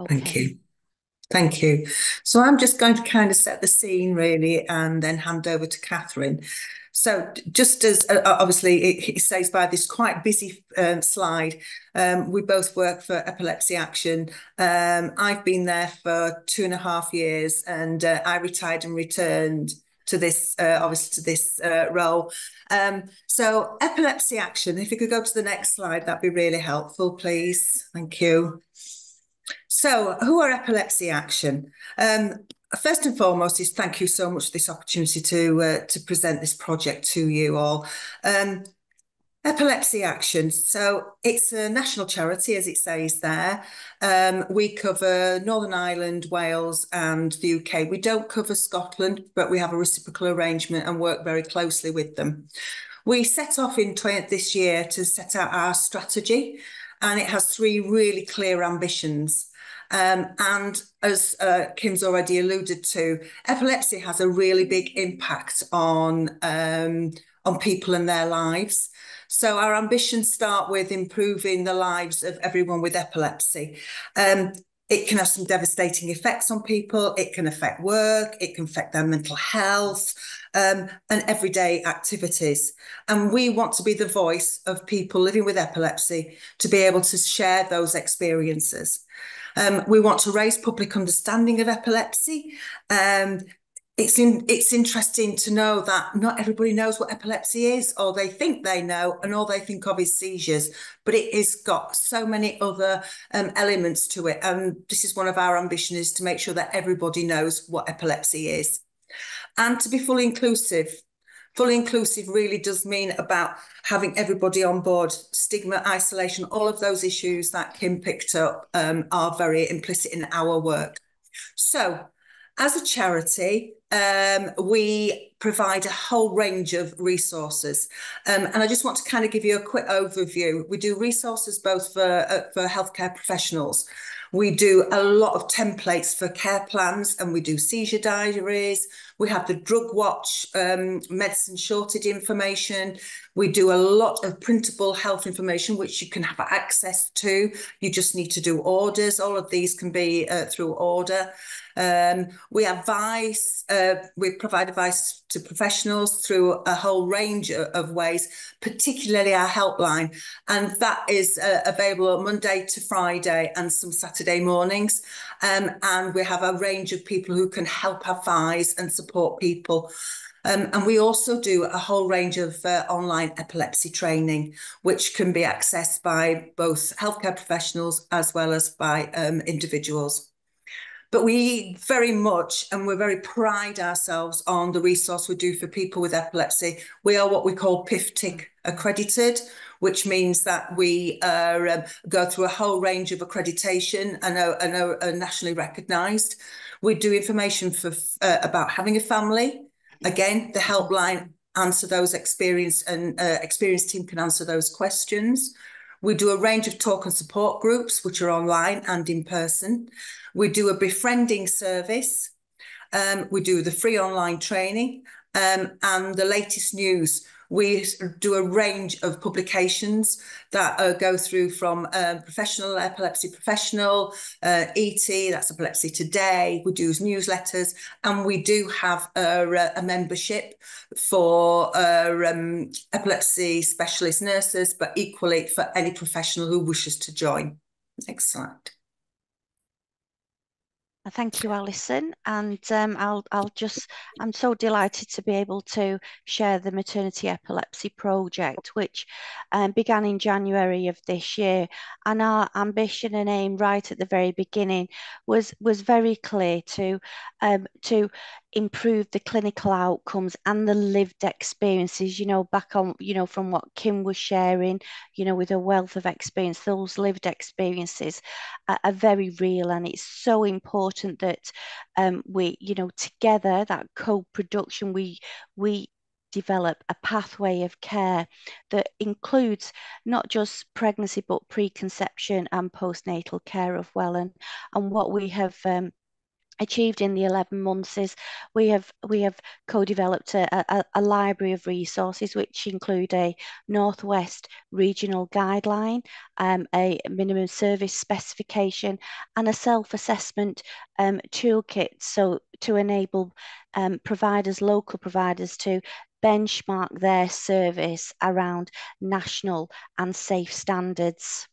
Okay. Thank you. Thank you. So I'm just going to kind of set the scene really and then hand over to Catherine. So just as uh, obviously it, it, says by this quite busy um, slide, um, we both work for Epilepsy Action. Um, I've been there for two and a half years and uh, I retired and returned to this, uh, obviously to this uh, role. Um, so Epilepsy Action, if you could go to the next slide, that'd be really helpful, please. Thank you. So, who are Epilepsy Action? Um, first and foremost is thank you so much for this opportunity to uh, to present this project to you all. Um, Epilepsy Action. So it's a national charity, as it says there. Um, we cover Northern Ireland, Wales, and the UK. We don't cover Scotland, but we have a reciprocal arrangement and work very closely with them. We set off in 20, this year to set out our strategy, and it has three really clear ambitions. Um, and as uh, Kim's already alluded to, epilepsy has a really big impact on um, on people and their lives. So our ambitions start with improving the lives of everyone with epilepsy. Um, it can have some devastating effects on people. It can affect work. It can affect their mental health um, and everyday activities. And we want to be the voice of people living with epilepsy to be able to share those experiences. Um, we want to raise public understanding of epilepsy. Um, it's in, it's interesting to know that not everybody knows what epilepsy is, or they think they know, and all they think of is seizures. But it has got so many other um, elements to it, and this is one of our ambitions: is to make sure that everybody knows what epilepsy is, and to be fully inclusive. Fully inclusive really does mean about having everybody on board. Stigma, isolation, all of those issues that Kim picked up um, are very implicit in our work. So, as a charity, um, we provide a whole range of resources. Um, and I just want to kind of give you a quick overview. We do resources both for, uh, for healthcare professionals. We do a lot of templates for care plans and we do seizure diaries. We have the drug watch, um, medicine shortage information. We do a lot of printable health information, which you can have access to. You just need to do orders. All of these can be uh, through order. Um, we advise, uh, we provide advice to professionals through a whole range of, of ways, particularly our helpline. And that is uh, available Monday to Friday and some Saturday mornings. Um, and we have a range of people who can help advise and support people. Um, and we also do a whole range of uh, online epilepsy training, which can be accessed by both healthcare professionals as well as by um, individuals. But we very much, and we're very pride ourselves on the resource we do for people with epilepsy. We are what we call PIF TICK accredited, which means that we uh, um, go through a whole range of accreditation and are, and are, are nationally recognised. We do information for uh, about having a family. Again, the helpline answer those experienced and uh, experienced team can answer those questions. We do a range of talk and support groups, which are online and in person. We do a befriending service. Um, we do the free online training um, and the latest news. We do a range of publications that uh, go through from um, professional epilepsy professional, uh, ET, that's Epilepsy Today. We do newsletters, and we do have a, a membership for uh, um, epilepsy specialist nurses, but equally for any professional who wishes to join. Next slide. Thank you, Alison. And um, I'll, I'll just, I'm so delighted to be able to share the Maternity Epilepsy Project, which um, began in January of this year. And our ambition and aim right at the very beginning was, was very clear to, um, to improve the clinical outcomes and the lived experiences you know back on you know from what kim was sharing you know with a wealth of experience those lived experiences are, are very real. And it's so important that um, we you know together that co-production we we develop a pathway of care that includes not just pregnancy but preconception and postnatal care of well. And and what we have um, achieved in the 11 months is we have we have co-developed a, a, a, library of resources which include a northwest regional guideline um, a minimum service specification and a self-assessment um, toolkit so to enable um, providers local providers to benchmark their service around national and safe standards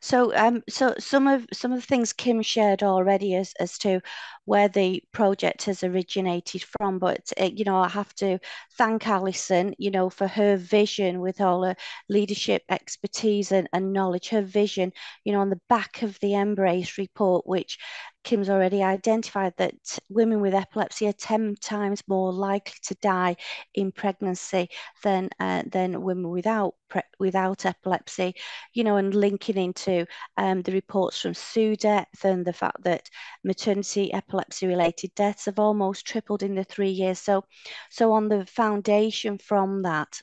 so, um, so some of some of the things Kim shared already as as to where the project has originated from, but uh, you know, I have to thank Alison, you know, for her vision with all her leadership expertise and, and knowledge. Her vision, you know, on the back of the MBRRACE report, which Kim's already identified that women with epilepsy are 10 times more likely to die in pregnancy than uh, than women without without epilepsy, you know, and linking into um, the reports from SUDEP and the fact that maternity epilepsy related deaths have almost tripled in the three years. So, so on the foundation from that,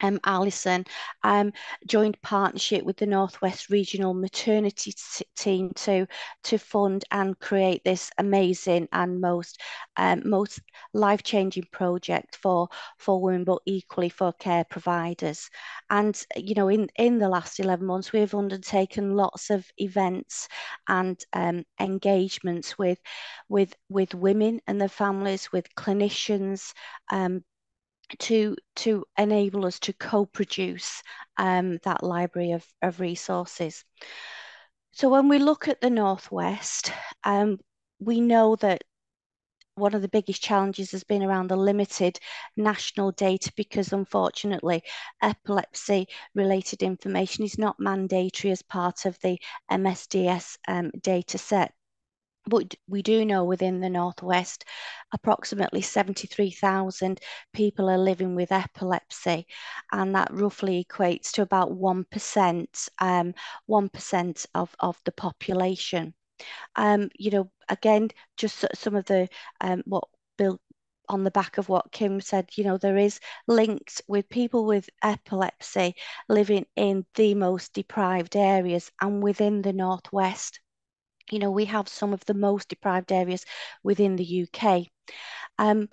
um, Alison um, joined partnership with the Northwest Regional Maternity Team to to fund and create this amazing and most um, most life changing project for for women, but equally for care providers. And you know, in in the last eleven months, we have undertaken lots of events and um, engagements with with with women and their families, with clinicians, um, to to enable us to co-produce um, that library of, of resources. So when we look at the Northwest, um, we know that one of the biggest challenges has been around the limited national data because unfortunately epilepsy related information is not mandatory as part of the MSDS um, data set. But we do know within the Northwest, approximately 73,000 people are living with epilepsy, and that roughly equates to about 1%, um, 1% of, of the population. Um, you know, again, just some of the um, what Bill on the back of what Kim said, you know, there is links with people with epilepsy living in the most deprived areas and within the Northwest you know, we have some of the most deprived areas within the UK. Um,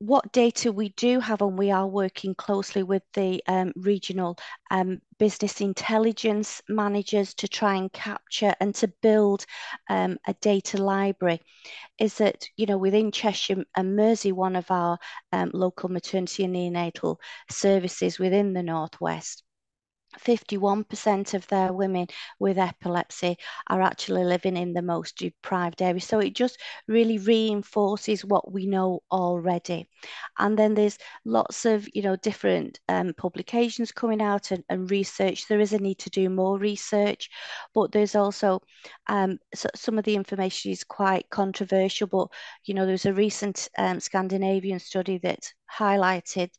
what data we do have, and we are working closely with the um, regional um, business intelligence managers to try and capture and to build um, a data library, is that, you know, within Cheshire and Mersey, one of our um, local maternity and neonatal services within the Northwest, 51% of their women with epilepsy are actually living in the most deprived areas. So it just really reinforces what we know already. And then there's lots of, you know, different um, publications coming out and, and, research. There is a need to do more research, but there's also um, so some of the information is quite controversial. But, you know, there's a recent um, Scandinavian study that highlighted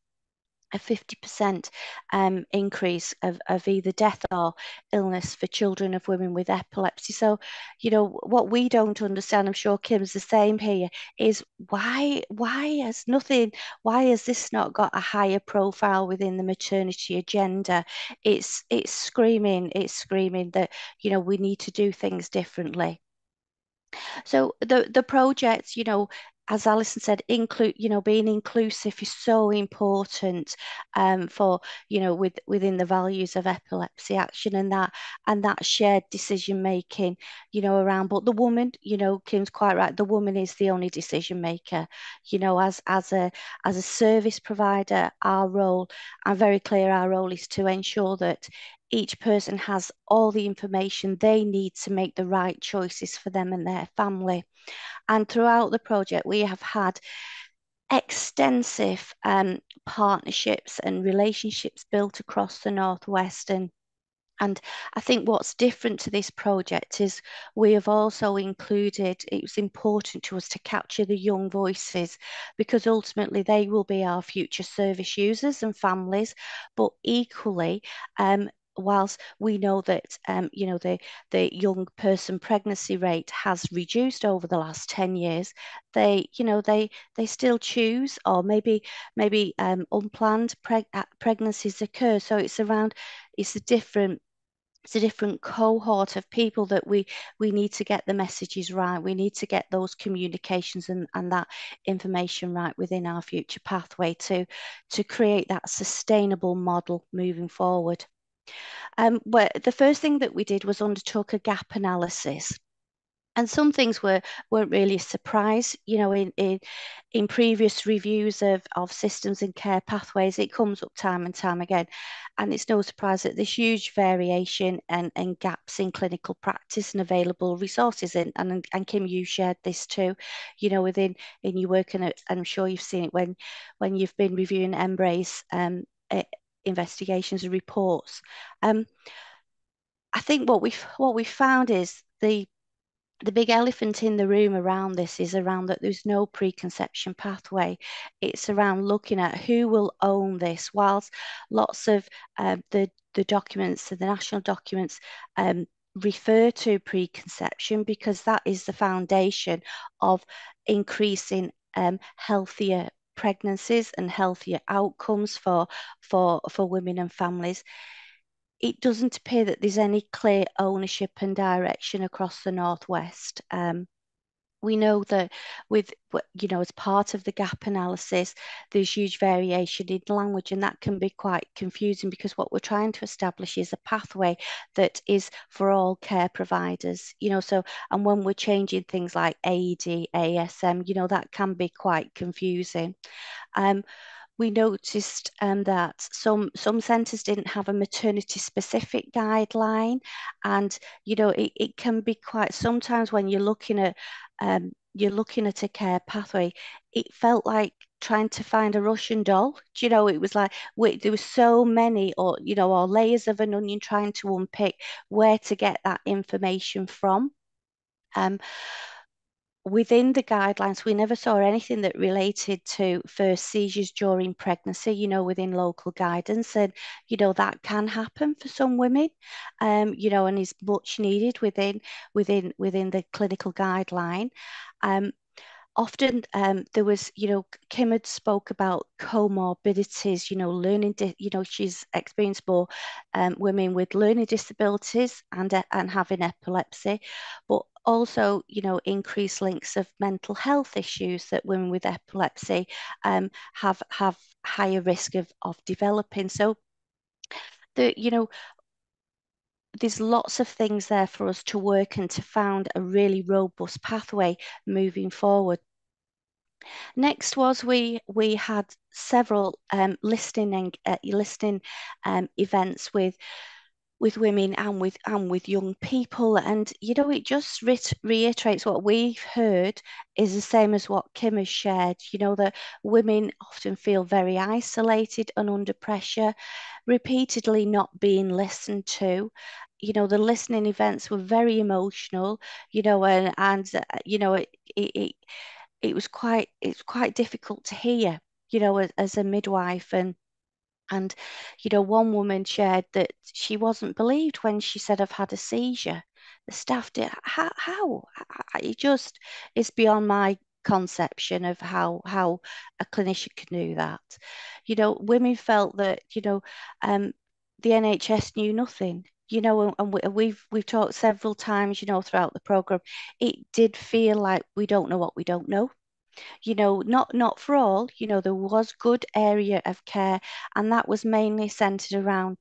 a 50% um, increase of, of either death or illness for children of women with epilepsy. So, you know, what we don't understand, I'm sure Kim's the same here, is why why has nothing, why has this not got a higher profile within the maternity agenda? It's it's screaming, it's screaming that, you know, we need to do things differently. So the the project, you know, as Alison said, include, you know, being inclusive is so important um, for, you know, with within the values of epilepsy action and that and that shared decision making, you know, around. But the woman, you know, Kim's quite right. The woman is the only decision maker. You know, as as a as a service provider, our role, I'm very clear. Our role is to ensure that each person has all the information they need to make the right choices for them and their family. And throughout the project, we have had extensive um, partnerships and relationships built across the Northwest and and I think what's different to this project is we have also included, it was important to us to capture the young voices because ultimately they will be our future service users and families, but equally, um, whilst we know that um, you know the the young person pregnancy rate has reduced over the last 10 years they you know they they still choose or maybe maybe um, unplanned preg- uh, pregnancies occur. So it's around it's a different it's a different cohort of people that we we need to get the messages right. We need to get those communications and, and that information right within our future pathway to to create that sustainable model moving forward um, the first thing that we did was undertook a gap analysis. And some things were weren't really a surprise you know in in, in previous reviews of, of systems and care pathways it comes up time and time again. And it's no surprise that there's huge variation and, and gaps in clinical practice and available resources. And, and and Kim you shared this too you know within in your work and, I'm sure you've seen it when when you've been reviewing MBRRACE um, uh, investigations and reports um, I think what we've what we found is the the big elephant in the room around this is around that there's no preconception pathway. It's around looking at who will own this. Whilst lots of uh, the the documents, the national documents, um, refer to preconception because that is the foundation of increasing um, healthier pregnancies and healthier outcomes for for for women and families it doesn't appear that there's any clear ownership and direction across the Northwest. Um, we know that with you know as part of the gap analysis there's huge variation in language and that can be quite confusing because what we're trying to establish is a pathway that is for all care providers you know so and when we're changing things like AED ASM you know that can be quite confusing. Um, we noticed um, that some some centres didn't have a maternity specific guideline, and you know it, it can be quite sometimes when you're looking at um, you're looking at a care pathway, it felt like trying to find a Russian doll. Do you know, it was like wait, there were so many, or you know, or layers of an onion trying to unpick where to get that information from. Um, within the guidelines, we never saw anything that related to first seizures during pregnancy, you know, within local guidance. And, you know, that can happen for some women, um, you know, and is much needed within within within the clinical guideline. Um, often um, there was, you know, Kim had spoke about comorbidities, you know, learning, you know, she's experienced more um, women with learning disabilities and, uh, and having epilepsy, but also, you know, increased links of mental health issues that women with epilepsy um, have have higher risk of, of developing. So the, you know, there's lots of things there for us to work and to found a really robust pathway moving forward. Next was we we had several um, listening uh, listening um, events with with women and with and with young people and you know it just re reiterates what we've heard is the same as what Kim has shared you know that women often feel very isolated and under pressure repeatedly not being listened to. You know the listening events were very emotional you know and and uh, you know it, it, it was quite it's quite difficult to hear you know as, as a midwife and and, you know, one woman shared that she wasn't believed when she said, I've had a seizure. The staff did, how? how? It just is beyond my conception of how how a clinician can do that. You know, women felt that, you know, um, the NHS knew nothing. You know, and we, we've we've talked several times, you know, throughout the program. It did feel like we don't know what we don't know you know not not for all you know there was good area of care and that was mainly centered around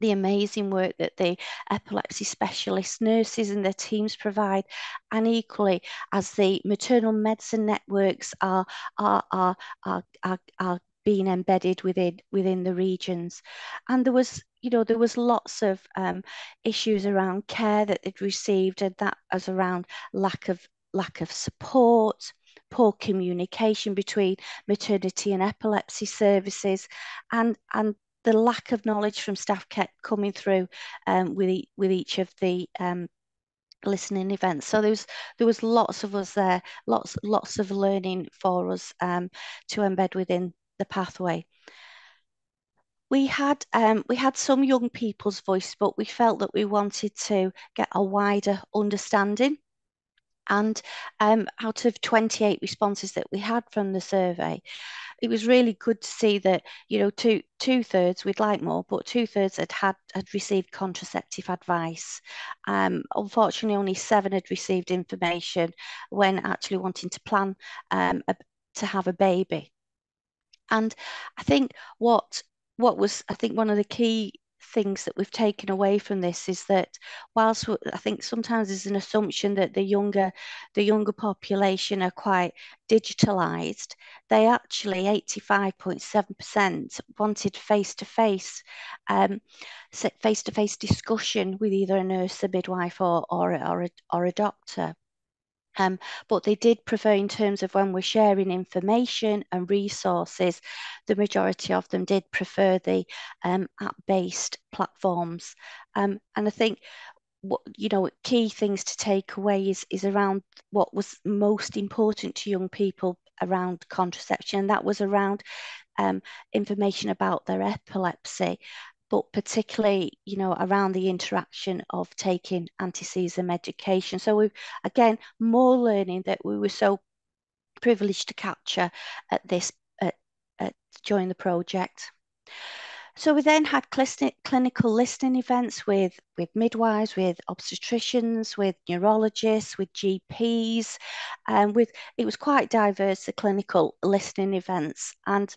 the amazing work that the epilepsy specialist nurses and their teams provide, and equally as the maternal medicine networks are are are are, are, are being embedded within within the regions. And there was, you know, there was lots of um, issues around care that they'd received, and that was around lack of lack of support, poor communication between maternity and epilepsy services, and and the lack of knowledge from staff kept coming through um, with e with each of the um, listening events. So there was there was lots of us there, lots lots of learning for us um, to embed within the pathway. We had um, we had some young people's voice, but we felt that we wanted to get a wider understanding And um, out of 28 responses that we had from the survey, it was really good to see that you know two two thirds we'd like more, but two thirds had had had received contraceptive advice. Um, unfortunately, only seven had received information when actually wanting to plan um, a, to have a baby. And I think what what was I think one of the key things that we've taken away from this is that whilst I think sometimes there's an assumption that the younger the younger population are quite digitalized, they actually 85.7% wanted face-to-face um, face-to-face discussion with either a nurse, a midwife, or or, or, a, or a doctor. Um, but they did prefer, in terms of when we're sharing information and resources, the majority of them did prefer the um, app-based platforms. Um, and I think what you know key things to take away is is around what was most important to young people around contraception and that was around um, information about their epilepsy but particularly, you know, around the interaction of taking anti-seizure medication. So we, again, more learning that we were so privileged to capture at this at, at, during the project. So we then had clinical listening events with, with midwives, with obstetricians, with neurologists, with GPs, and with it was quite diverse, the clinical listening events. And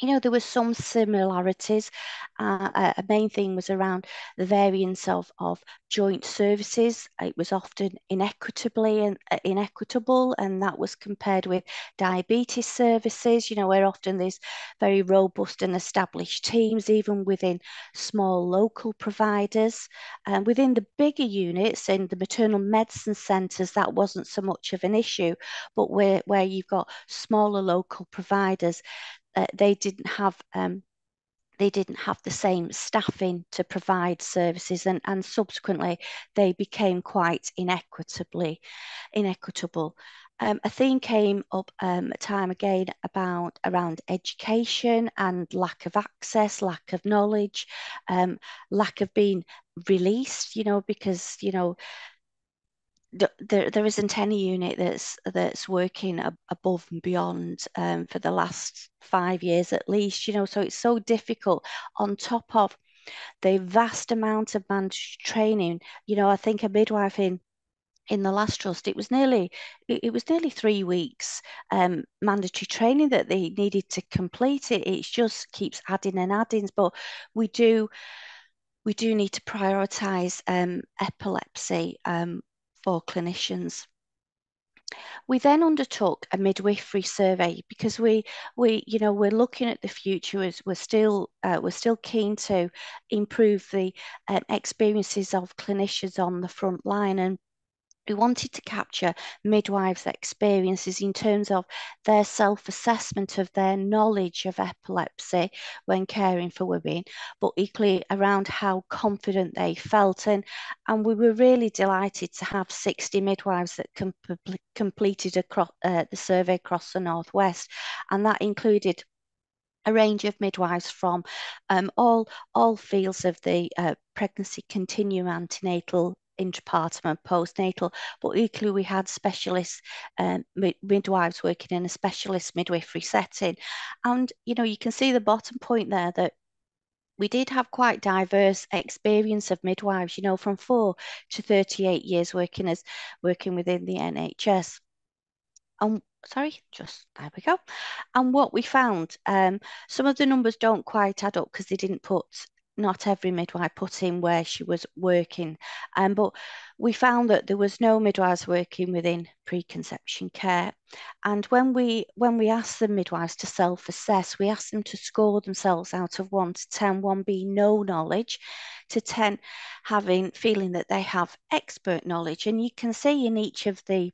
you know, there were some similarities. Uh, a main thing was around the variance of, of joint services. It was often inequitably and uh, inequitable, and that was compared with diabetes services, you know, where often there's very robust and established teams, even within small local providers. And within the bigger units in the maternal medicine centres, that wasn't so much of an issue, but where, where you've got smaller local providers, uh, they didn't have um, they didn't have the same staffing to provide services and, and subsequently they became quite inequitably inequitable. Um, a theme came up um, time again about around education and lack of access, lack of knowledge, um, lack of being released, you know, because, you know, there there isn't any unit that's that's working ab above and beyond um, for the last five years at least. You know, so it's so difficult. On top of the vast amount of mandatory training, you know, I think a midwife in in the last trust, it was nearly it, was nearly three weeks um, mandatory training that they needed to complete. It it just keeps adding and adding. But we do we do need to prioritise um, epilepsy um, for clinicians. We then undertook a midwifery survey because we we you know we're looking at the future as we're still uh, we're still keen to improve the uh, experiences of clinicians on the front line and we wanted to capture midwives' experiences in terms of their self assessment of their knowledge of epilepsy when caring for women, but equally around how confident they felt. And, and we were really delighted to have 60 midwives that com completed across, uh, the survey across the Northwest, and that included a range of midwives from um, all all fields of the uh, pregnancy continuum antenatal intrapartum and postnatal, but equally we had specialists, um, midwives working in a specialist midwifery setting. And, you know, you can see the bottom point there that we did have quite diverse experience of midwives, you know, from four to 38 years working as working within the NHS. And sorry, just there we go. And what we found, um, some of the numbers don't quite add up because they didn't put not every midwife put in where she was working. Um, but we found that there was no midwives working within preconception care. And when we when we asked the midwives to self-assess, we asked them to score themselves out of one to 10, one being no knowledge, to 10 having feeling that they have expert knowledge. And you can see in each of the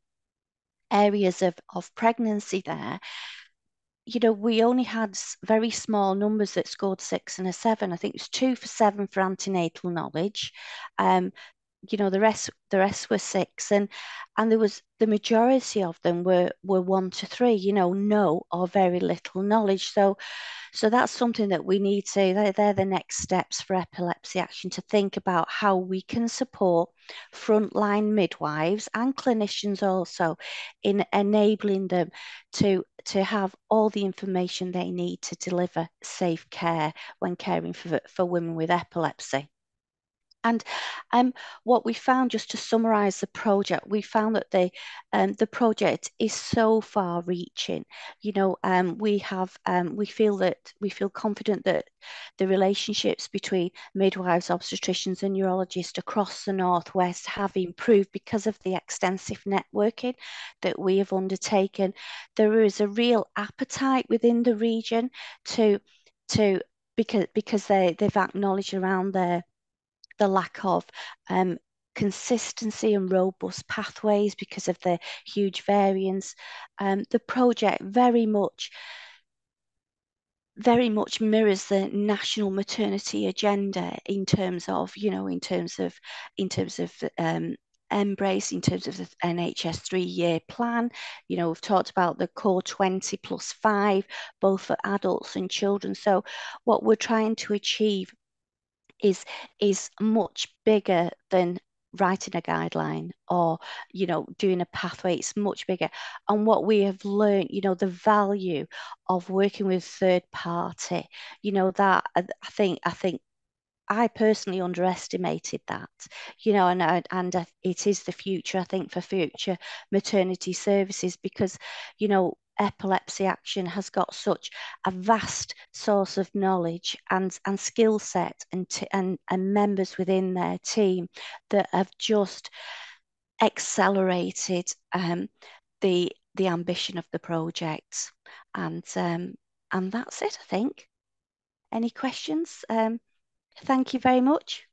areas of, of pregnancy there you know, we only had very small numbers that scored six and a seven. I think it was two for seven for antenatal knowledge, um, you know the rest the rest were six. And and there was the majority of them were were one to three you know no or very little knowledge. So so that's something that we need to they're, they're the next steps for epilepsy action to think about how we can support frontline midwives and clinicians also in enabling them to to have all the information they need to deliver safe care when caring for, for women with epilepsy and um, what we found, just to summarise the project, we found that the um, the project is so far-reaching. You know, um, we have um, we feel that we feel confident that the relationships between midwives, obstetricians, and neurologists across the northwest have improved because of the extensive networking that we have undertaken. There is a real appetite within the region to to because because they they've acknowledged around their the lack of um, consistency and robust pathways because of the huge variance. Um, the project very much very much mirrors the national maternity agenda in terms of you know in terms of in terms of um, MBRRACE in terms of the NHS three year plan. You know, we've talked about the core 20 plus five, both for adults and children. So, what we're trying to achieve is is much bigger than writing a guideline or you know doing a pathway it's much bigger and what we have learned you know the value of working with third party you know that uh, i think i think I personally underestimated that, you know, and and it is the future. I think for future maternity services because, you know, epilepsy action has got such a vast source of knowledge and and skill set and, and and members within their team that have just accelerated um, the the ambition of the project. And um, and that's it I think. Any questions? Um, Thank you very much.